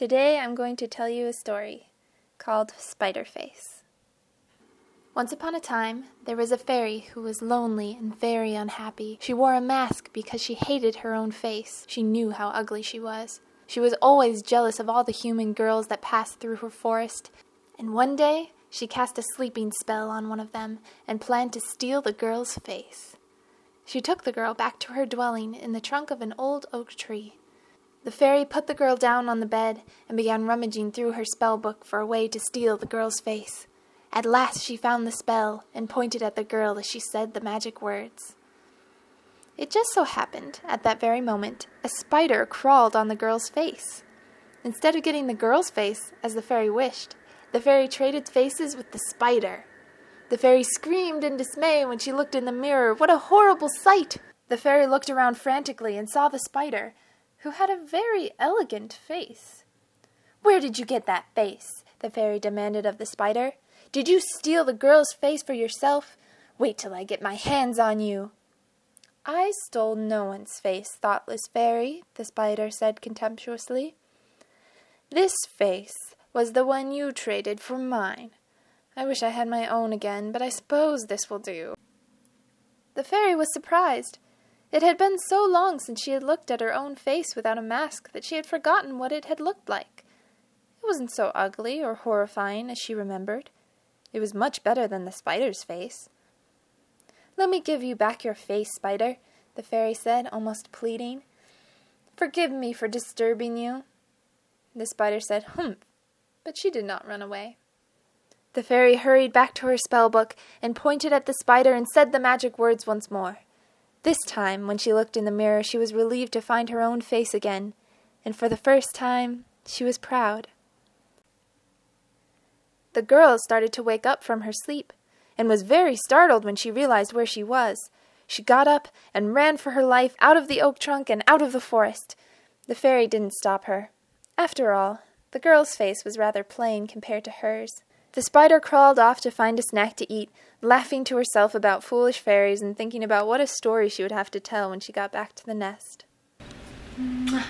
Today I'm going to tell you a story called Spider Face. Once upon a time, there was a fairy who was lonely and very unhappy. She wore a mask because she hated her own face. She knew how ugly she was. She was always jealous of all the human girls that passed through her forest. And one day, she cast a sleeping spell on one of them and planned to steal the girl's face. She took the girl back to her dwelling in the trunk of an old oak tree. The fairy put the girl down on the bed and began rummaging through her spell book for a way to steal the girl's face. At last she found the spell and pointed at the girl as she said the magic words. It just so happened, at that very moment, a spider crawled on the girl's face. Instead of getting the girl's face, as the fairy wished, the fairy traded faces with the spider. The fairy screamed in dismay when she looked in the mirror. What a horrible sight! The fairy looked around frantically and saw the spider, who had a very elegant face. Where did you get that face? the fairy demanded of the spider. Did you steal the girl's face for yourself? Wait till I get my hands on you. I stole no one's face, thoughtless fairy, the spider said contemptuously. This face was the one you traded for mine. I wish I had my own again, but I suppose this will do. The fairy was surprised. It had been so long since she had looked at her own face without a mask that she had forgotten what it had looked like. It wasn't so ugly or horrifying as she remembered. It was much better than the spider's face. Let me give you back your face, spider, the fairy said, almost pleading. Forgive me for disturbing you. The spider said, Humph, but she did not run away. The fairy hurried back to her spell book and pointed at the spider and said the magic words once more. This time, when she looked in the mirror, she was relieved to find her own face again, and for the first time she was proud. The girl started to wake up from her sleep, and was very startled when she realized where she was. She got up and ran for her life out of the oak trunk and out of the forest. The fairy didn't stop her. After all, the girl's face was rather plain compared to hers. The spider crawled off to find a snack to eat, laughing to herself about foolish fairies and thinking about what a story she would have to tell when she got back to the nest. Mwah.